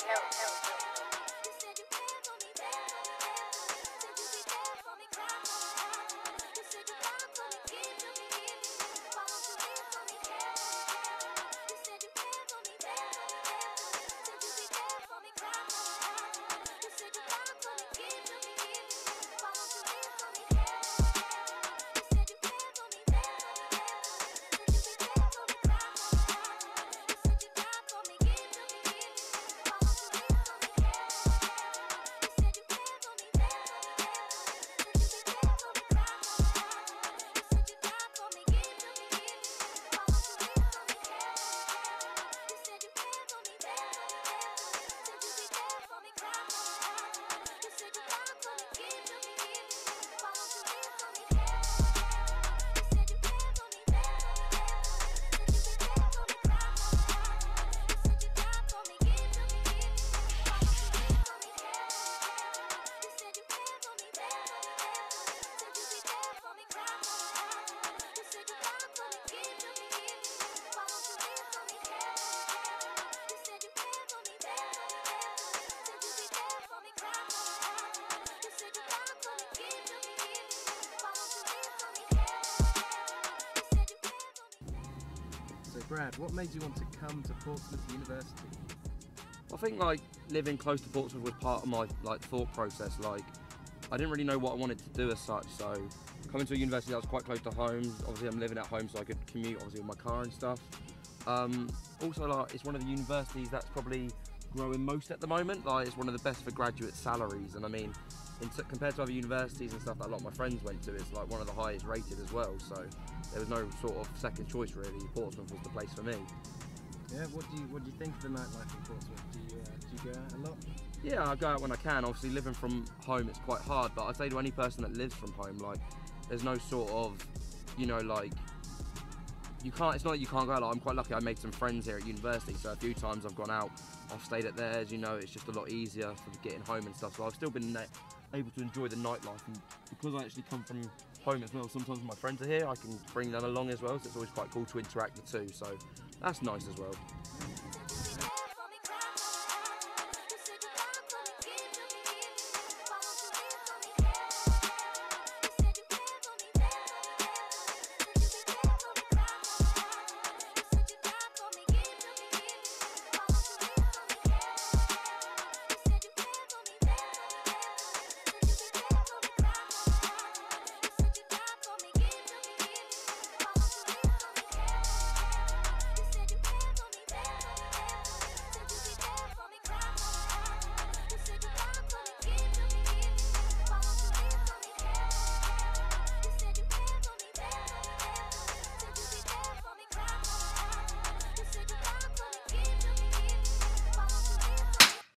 So Brad, what made you want to come to Portsmouth University? I think like living close to Portsmouth was part of my like thought process. Like I didn't really know what I wanted to do as such, so coming to a university that was quite close to home. Obviously, I'm living at home, so I could commute obviously with my car and stuff. Um, also, like it's one of the universities that's probably growing most at the moment. Like it's one of the best for graduate salaries, and I mean, in, compared to other universities and stuff that a lot of my friends went to, it's like one of the highest rated as well. So there was no sort of second choice really. Portsmouth was the place for me. Yeah, what do you what do you think of the nightlife in Portsmouth? Do you uh, do you go out a lot? Yeah, I go out when I can. Obviously, living from home it's quite hard, but I say to any person that lives from home, like, there's no sort of, you know, like, you can't. It's not that you can't go out. Like, I'm quite lucky. I made some friends here at university, so a few times I've gone out. I've stayed at theirs. You know, it's just a lot easier for getting home and stuff. So I've still been able to enjoy the nightlife, and because I actually come from home as well. Sometimes my friends are here. I can bring them along as well. So it's always quite cool to interact the two. So that's nice as well.